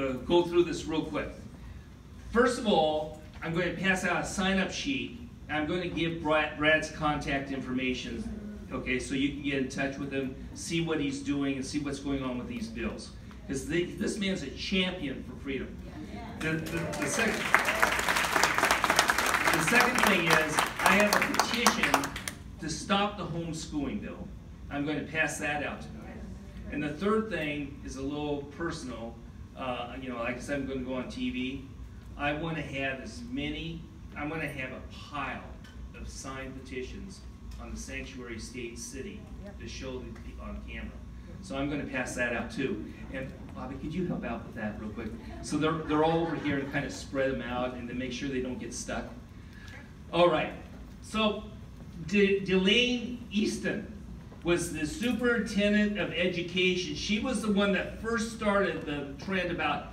uh, go through this real quick. First of all, I'm going to pass out a sign-up sheet. I'm going to give Brad, Brad's contact information, okay, so you can get in touch with him, see what he's doing, and see what's going on with these bills. Because this man's a champion for freedom. The, the, the, second, the second thing is, I have a petition to stop the homeschooling bill. I'm going to pass that out tonight. And the third thing is a little personal. Uh, you know, like I said, I'm going to go on TV. I want to have as many, I'm going to have a pile of signed petitions on the sanctuary state city to show the, on camera. So I'm going to pass that out too. And Bobby, could you help out with that real quick? So they're, they're all over here and kind of spread them out and to make sure they don't get stuck. All right. So De Delaine Eastin was the superintendent of education. She was the one that first started the trend about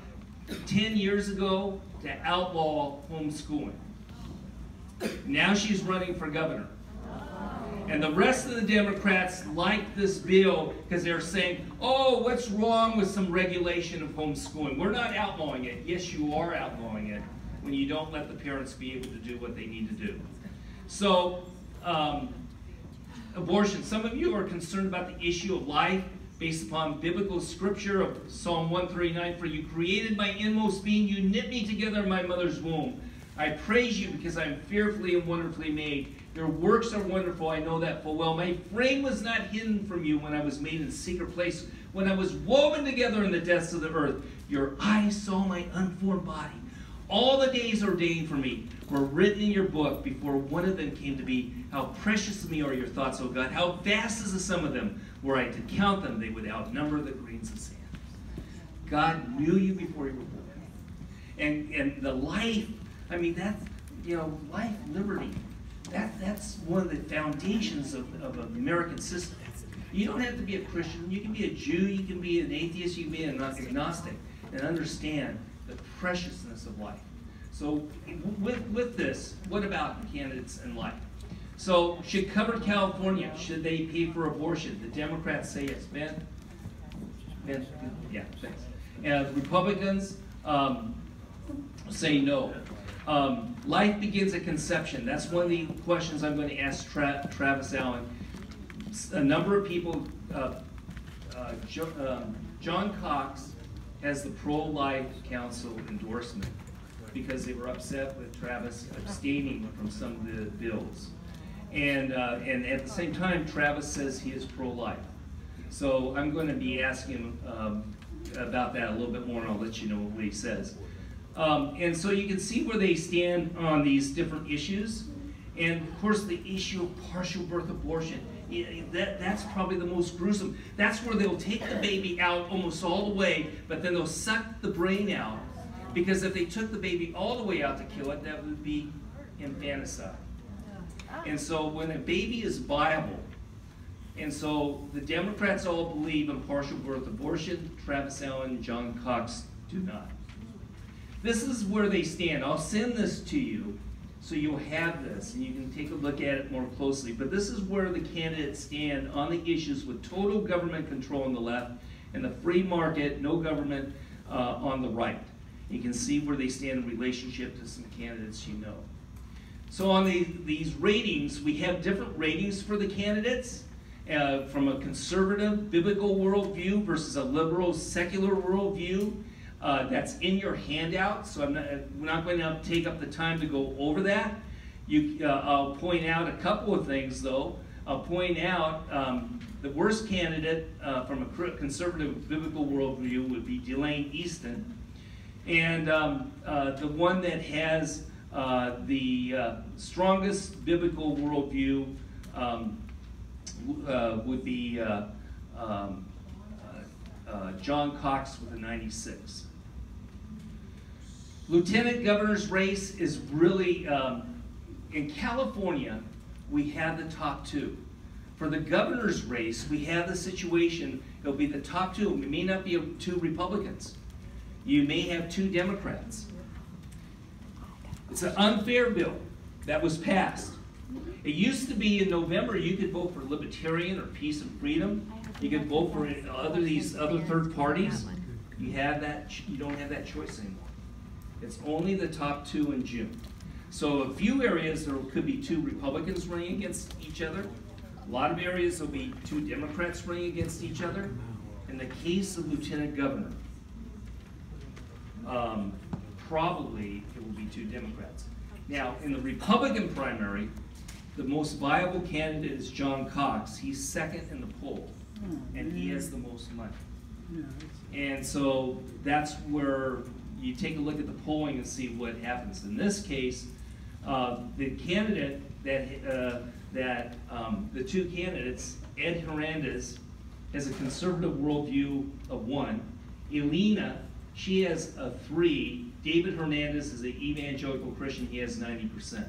10 years ago to outlaw homeschooling. Now she's running for governor. And the rest of the Democrats like this bill because they're saying, oh, what's wrong with some regulation of homeschooling? We're not outlawing it. Yes, you are outlawing it when you don't let the parents be able to do what they need to do. So, um, abortion. Some of you are concerned about the issue of life based upon biblical scripture of Psalm 139. For you created my inmost being, you knit me together in my mother's womb. I praise you because I am fearfully and wonderfully made. Your works are wonderful, I know that full well. My frame was not hidden from you when I was made in secret place, when I was woven together in the depths of the earth. Your eyes saw my unformed body. All the days ordained for me were written in your book before one of them came to be. How precious to me are your thoughts, O God. How vast is the sum of them. Were I to count them, they would outnumber the grains of sand. God knew you before you were born. And, and the life, I mean, that's, you know, life, liberty, that, that's one of the foundations of, of an American system. You don't have to be a Christian. You can be a Jew. You can be an atheist. You can be an agnostic and understand the preciousness of life. So with, with this, what about candidates and life? So should cover California, should they pay for abortion? The Democrats say yes. Ben? Ben? Yeah, thanks. And Republicans um, say no. Um, life begins at conception. That's one of the questions I'm going to ask Tra Travis Allen. A number of people, uh, uh, jo um, John Cox has the pro-life council endorsement because they were upset with Travis abstaining from some of the bills. And, uh, and at the same time, Travis says he is pro-life. So I'm going to be asking him um, about that a little bit more, and I'll let you know what he says. Um, and so you can see where they stand on these different issues. And of course, the issue of partial birth abortion, that, that's probably the most gruesome. That's where they'll take the baby out almost all the way, but then they'll suck the brain out. Because if they took the baby all the way out to kill it, that would be infanticide. And so when a baby is viable, and so the Democrats all believe in partial birth abortion, Travis Allen and John Cox do not. This is where they stand. I'll send this to you so you'll have this and you can take a look at it more closely. But this is where the candidates stand on the issues with total government control on the left and the free market, no government uh, on the right. You can see where they stand in relationship to some candidates you know. So on the, these ratings, we have different ratings for the candidates. Uh, from a conservative biblical worldview versus a liberal secular worldview. Uh, that's in your handout, so I'm not, we're not going to take up the time to go over that. You, uh, I'll point out a couple of things, though. I'll point out um, the worst candidate uh, from a conservative biblical worldview would be Delaine Eastin. And um, uh, the one that has uh, the uh, strongest biblical worldview um, would be um, John Cox with a 96. Lieutenant governor's race is really, um, in California, we have the top two. For the governor's race, we have the situation, it'll be the top two. It may not be two Republicans. You may have two Democrats. It's an unfair bill that was passed. It used to be in November you could vote for Libertarian or Peace and Freedom. You could vote for other these other third parties. You have that, you don't have that choice anymore. It's only the top two in June. So a few areas, there could be two Republicans running against each other. A lot of areas, there'll be two Democrats running against each other. In the case of Lieutenant Governor, um, probably it will be two Democrats. Now, in the Republican primary, the most viable candidate is John Cox. He's second in the poll, and he has the most money. And so that's where you take a look at the polling and see what happens. In this case, uh, the candidate that, uh, that, um, the two candidates, Ed Hernandez has a conservative worldview of one. Elena, she has a three. David Hernandez is an evangelical Christian, he has ninety percent.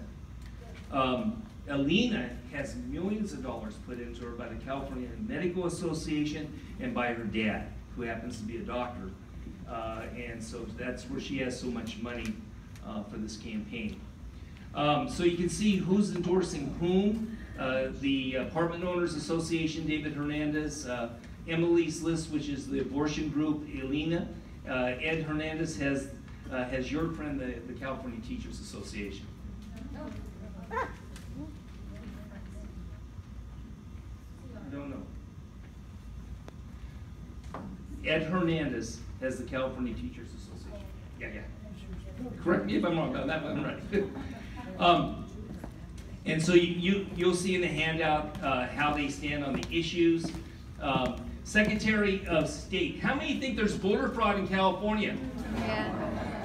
Um, Alina has millions of dollars put into her by the California Medical Association and by her dad, who happens to be a doctor. Uh, and so that's where she has so much money uh, for this campaign. Um, so you can see who's endorsing whom. Uh, the Apartment Owners Association, David Hernandez, Emily's List, which is the abortion group, Elena. Uh, Ed Hernandez has, uh, has your friend, the, the California Teachers Association. I don't know. Ed Hernandez has the California Teachers Association. Yeah, yeah. Correct me if I'm wrong, about that one, I'm right. Um, and so you, you, you'll see in the handout, uh, how they stand on the issues. Um, Secretary of State, how many think there's voter fraud in California?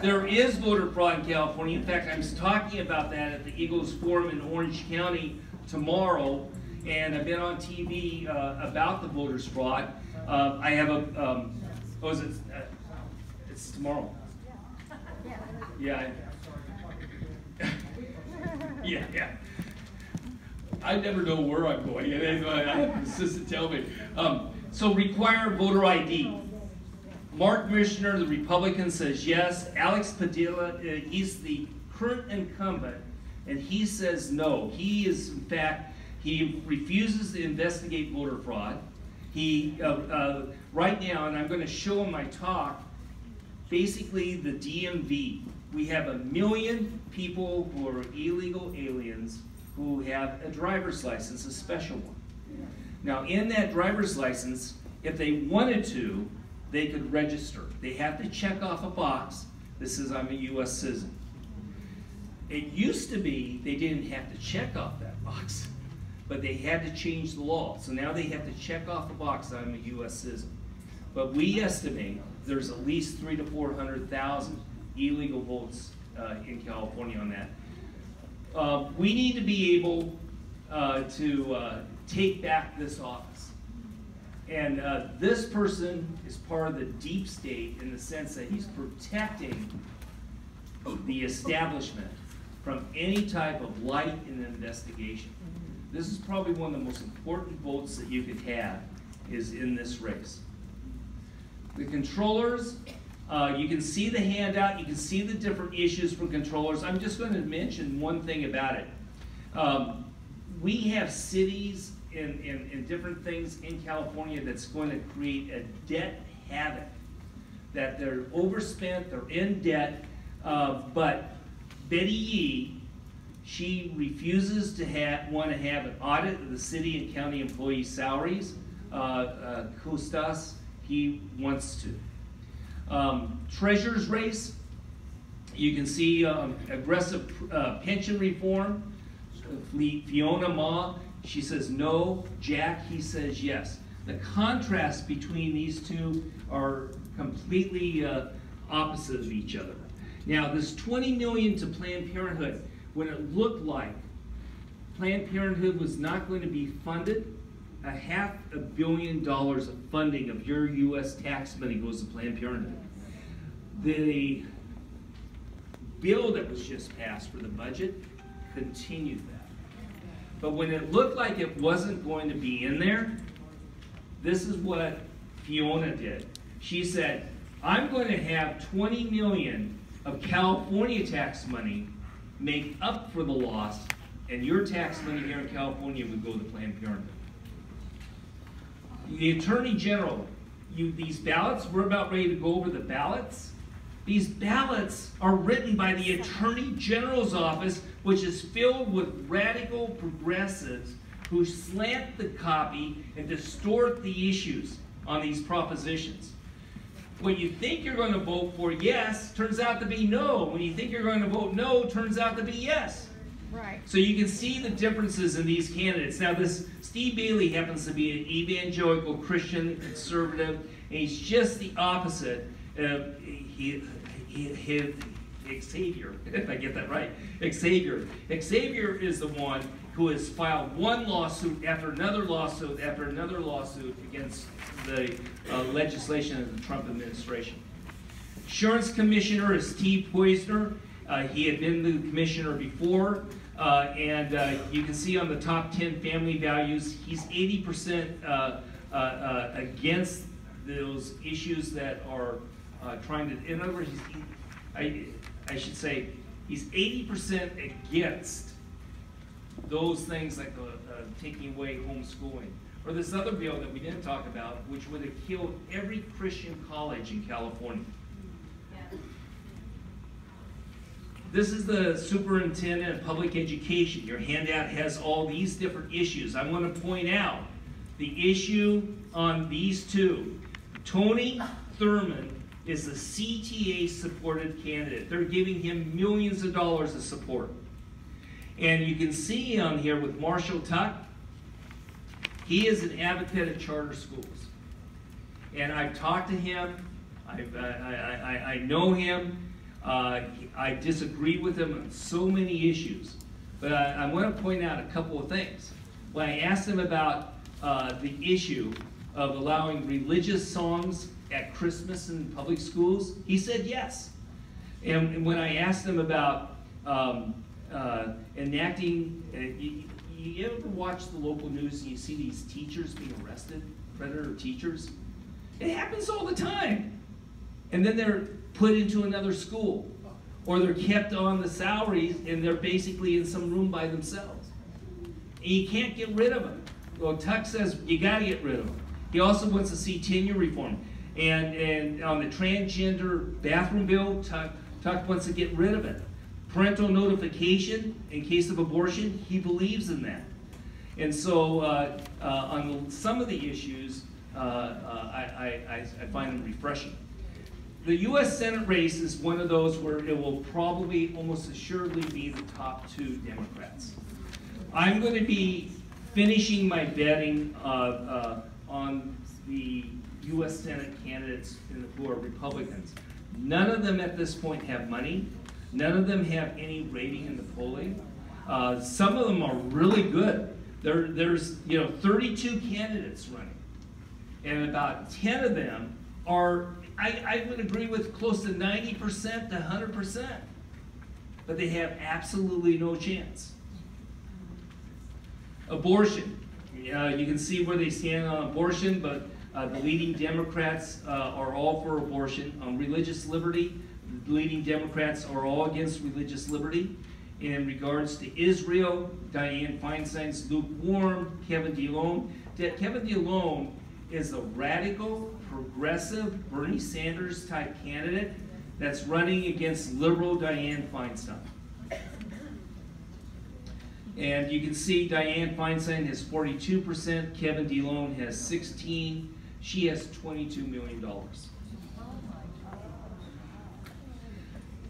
There is voter fraud in California. In fact, I'm talking about that at the Eagles Forum in Orange County tomorrow. And I've been on TV uh, about the voters fraud. Uh, I have a, um, oh, is it, uh, it's tomorrow. Yeah. Yeah, yeah. I never know where I'm going. why I have an assistant tell me. Um, so require voter ID. Mark Mishner, the Republican, says yes. Alex Padilla, uh, he's the current incumbent, and he says no. He is, in fact, he refuses to investigate voter fraud. He, uh, uh, right now, and I'm going to show in my talk, basically the DMV. We have a million people who are illegal aliens who have a driver's license, a special one. Now, in that driver's license, if they wanted to, they could register. They have to check off a box that says, I'm a U.S. citizen. It used to be they didn't have to check off that box, but they had to change the law. So now they have to check off the box, I'm a U.S. citizen. But we estimate there's at least three to 400,000 illegal votes uh, in California on that. Uh, we need to be able uh, to uh, take back this office. And uh, this person is part of the deep state in the sense that he's protecting the establishment from any type of light in an investigation. This is probably one of the most important votes that you could have is in this race. The controllers, uh, you can see the handout, you can see the different issues for controllers. I'm just going to mention one thing about it. Um, we have cities and, and, and different things in California that's going to create a debt havoc. That they're overspent, they're in debt, uh, but Betty Yee, she refuses to have, want to have an audit of the city and county employee salaries. Uh, uh, Costas, he wants to. Um, treasurer's race, you can see um, aggressive uh, pension reform. Fiona Ma, she says no. Jack, he says yes. The contrast between these two are completely uh, opposite of each other. Now, this 20 million to Planned Parenthood, when it looked like Planned Parenthood was not going to be funded, a half a billion dollars of funding of your U.S. tax money goes to Planned Parenthood. The bill that was just passed for the budget continued that. But when it looked like it wasn't going to be in there, this is what Fiona did. She said, I'm going to have 20 million of California tax money make up for the loss, and your tax money here in California would go to Planned Parenthood. The Attorney General, you, these ballots, we're about ready to go over the ballots. These ballots are written by the Attorney General's office, which is filled with radical progressives who slant the copy and distort the issues on these propositions. When you think you're going to vote for yes, turns out to be no. When you think you're going to vote no, turns out to be yes. Right. So you can see the differences in these candidates. Now, this Steve Bailey happens to be an evangelical Christian conservative, and he's just the opposite. of he, he, he, Xavier, if I get that right, Xavier. Xavier is the one who has filed one lawsuit after another lawsuit after another lawsuit against the uh, legislation of the Trump administration. Insurance Commissioner is Steve Poizner. Uh, he had been the commissioner before. Uh, and uh, you can see on the top 10 family values, he's 80% uh, uh, uh, against those issues that are trying to, in other words, I, I should say, he's 80% against those things like taking away homeschooling. Or this other bill that we didn't talk about, which would have killed every Christian college in California. This is the superintendent of public education. Your handout has all these different issues. I want to point out the issue on these two. Tony Thurmond is a CTA supported candidate. They're giving him millions of dollars of support. And you can see on here with Marshall Tuck, he is an advocate of charter schools. And I've talked to him, I've, I, I, I know him, uh, I disagree with him on so many issues, but I, I want to point out a couple of things. When I asked him about uh, the issue of allowing religious songs at Christmas in public schools, he said yes. And when I asked him about um, uh, enacting, uh, you, you ever watch the local news and you see these teachers being arrested, predator teachers? It happens all the time. And then they're put into another school. Or they're kept on the salaries and they're basically in some room by themselves. And you can't get rid of them. Well, Tuck says you got to get rid of them. He also wants to see tenure reform. And, and on the transgender bathroom bill, Tuck, Tuck wants to get rid of it. Parental notification in case of abortion, he believes in that. And so uh, uh, on some of the issues, uh, uh I, I, I find them refreshing. The U.S. Senate race is one of those where it will probably almost assuredly be the top two Democrats. I'm going to be finishing my betting uh, uh, on the U.S. Senate candidates in the, who are Republicans. None of them at this point have money. None of them have any rating in the polling. Uh, some of them are really good. There, there's you know 32 candidates running, and about 10 of them are I, I would agree with close to 90% to 100%. But they have absolutely no chance. Abortion. Uh, you can see where they stand on abortion, but uh, the leading Democrats uh, are all for abortion. On religious liberty, the leading Democrats are all against religious liberty. In regards to Israel, Dianne Feinstein's lukewarm. Kevin de León. Kevin de León is a radical, progressive, Bernie Sanders type candidate that's running against liberal Dianne Feinstein. And you can see Dianne Feinstein has 42%, Kevin de León has 16, she has $22 million.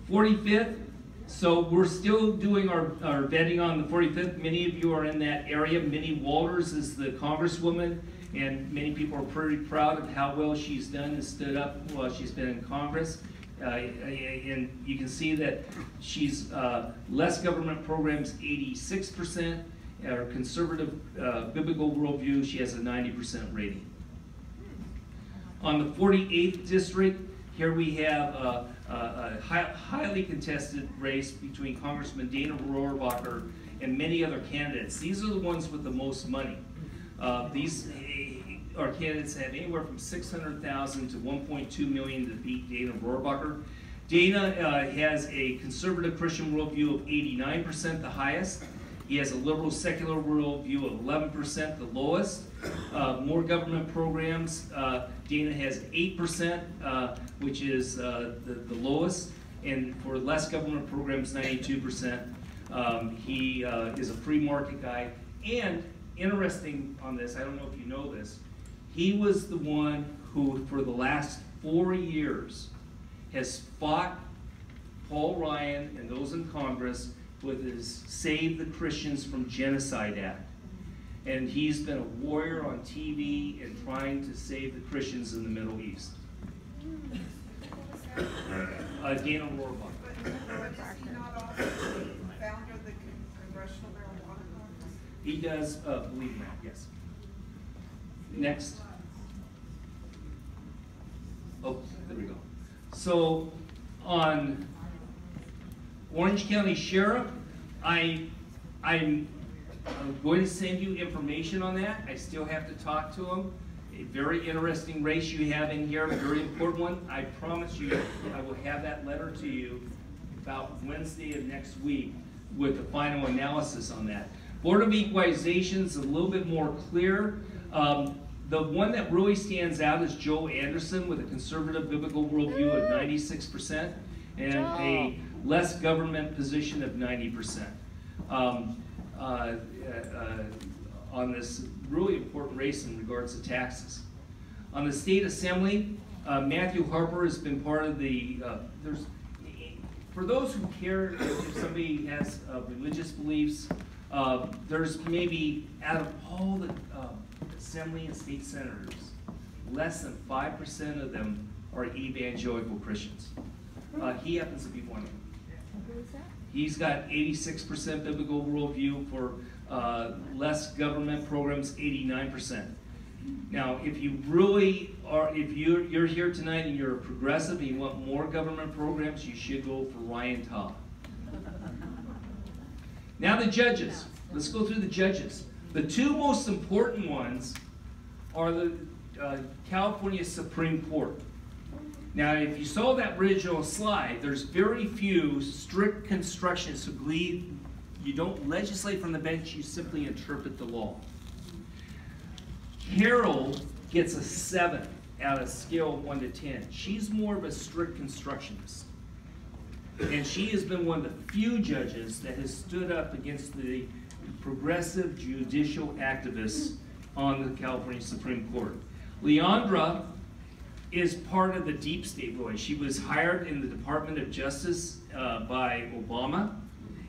45th, so we're still doing our, our vetting on the 45th. Many of you are in that area. Mimi Walters is the congresswoman and many people are pretty proud of how well she's done and stood up while she's been in Congress. Uh, and you can see that she's uh, less government programs, 86%, or conservative uh, biblical worldview, she has a 90% rating. On the 48th district, here we have a, a, a high, highly contested race between Congressman Dana Rohrabacher and many other candidates. These are the ones with the most money. Uh, these our candidates have anywhere from 600,000 to 1.2 million to beat Dana Rohrabacher. Dana uh, has a conservative Christian worldview of 89%, the highest. He has a liberal secular worldview of 11%, the lowest. Uh, more government programs, uh, Dana has 8%, uh, which is uh, the, the lowest. And for less government programs, 92%. Um, he uh, is a free market guy. And interesting on this, I don't know if you know this, he was the one who, for the last four years, has fought Paul Ryan and those in Congress with his Save the Christians from Genocide Act. And he's been a warrior on TV and trying to save the Christians in the Middle East. Uh, Dana Rohrabaugh. But, but is he not also the founder of the Congressional Marijuana Caucus? He does uh, believe in that, yes. Next. Oh, there we go. So on Orange County Sheriff, I, I'm, I'm going to send you information on that. I still have to talk to him. A very interesting race you have in here, a very important one. I promise you, I will have that letter to you about Wednesday of next week with the final analysis on that. Board of Equalization is a little bit more clear. Um, the one that really stands out is Joe Anderson with a conservative biblical worldview of 96% and a less government position of 90%. Um, uh, uh, on this really important race in regards to taxes. On the state assembly, uh, Matthew Harper has been part of the, uh, there's, for those who care if somebody has uh, religious beliefs, uh, there's maybe out of all the uh, assembly and state senators, less than 5% of them are evangelical Christians. Uh, he happens to be one of them. He's got 86% biblical worldview for uh, less government programs, 89%. Now, if you really are, if you're, you're here tonight and you're a progressive and you want more government programs, you should go for Ryan Todd. Now the judges. Let's go through the judges. The two most important ones are the uh, California Supreme Court. Now, if you saw that original slide, there's very few strict constructions believe you don't legislate from the bench, you simply interpret the law. Carol gets a seven out of scale one to ten. She's more of a strict constructionist. And she has been one of the few judges that has stood up against the progressive judicial activists on the California Supreme Court. Leondra is part of the deep state really. She was hired in the Department of Justice uh, by Obama,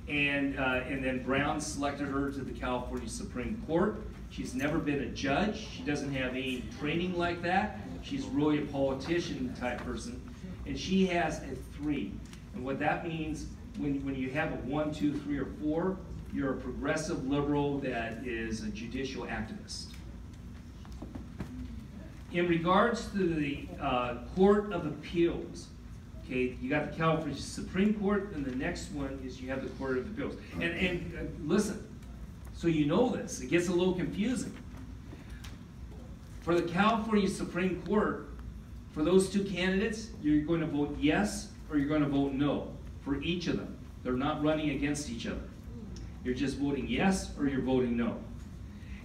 and, uh, and then Brown selected her to the California Supreme Court. She's never been a judge. She doesn't have any training like that. She's really a politician type person. And she has a three. And what that means, when, when you have a one, two, three, or four, you're a progressive liberal that is a judicial activist. In regards to the uh, Court of Appeals, okay, you got the California Supreme Court, and the next one is you have the Court of Appeals. And, and uh, listen, so you know this, it gets a little confusing. For the California Supreme Court, for those two candidates, you're going to vote yes or you're going to vote no for each of them. They're not running against each other. You're just voting yes or you're voting no.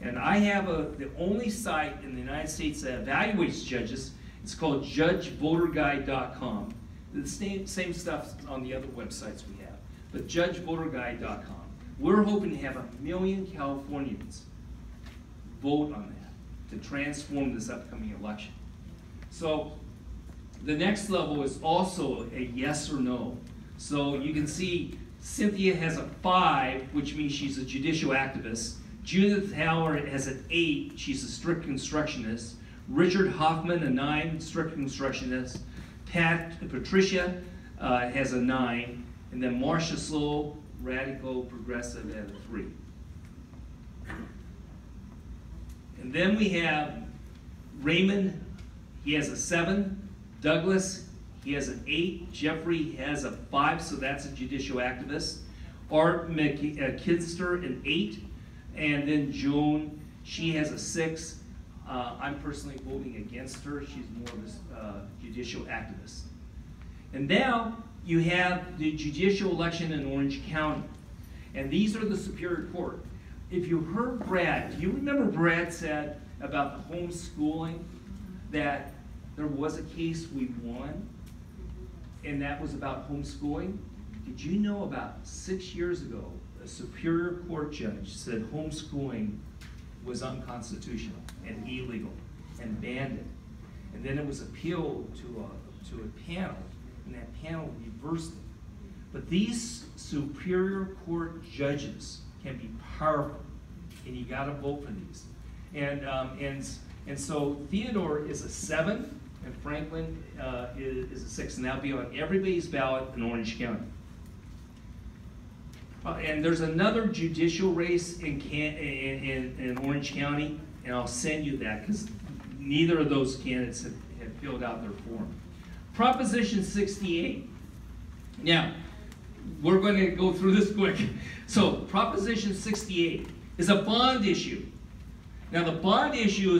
And I have a, the only site in the United States that evaluates judges. It's called judgevoterguide.com. The same, same stuff on the other websites we have, but judgevoterguide.com. We're hoping to have a million Californians vote on that to transform this upcoming election. So the next level is also a yes or no. So you can see Cynthia has a five, which means she's a judicial activist. Judith Howard has an eight, she's a strict constructionist. Richard Hoffman, a nine, strict constructionist. Pat, Patricia uh, has a nine. And then Marsha Slough, radical progressive, at a three. And then we have Raymond, he has a seven. Douglas, he has an eight. Jeffrey has a five, so that's a judicial activist. Art McKinster, an eight. And then Joan, she has a six. Uh, I'm personally voting against her. She's more of a uh, judicial activist. And now you have the judicial election in Orange County. And these are the Superior Court. If you heard Brad, do you remember Brad said about the homeschooling? That there was a case we won, and that was about homeschooling? Did you know about six years ago, a Superior Court judge said homeschooling was unconstitutional and illegal and banned it? And then it was appealed to a, to a panel, and that panel reversed it. But these Superior Court judges can be powerful, and you gotta vote for these. And, um, and, and so Theodore is a seven, and Franklin, uh, is, is a six, and that'll be on everybody's ballot in Orange County. Uh, and there's another judicial race in Can, in, in, in Orange County, and I'll send you that, because neither of those candidates have, have filled out their form. Proposition sixty-eight. Now, we're gonna go through this quick. So, Proposition sixty-eight is a bond issue. Now, the bond issue is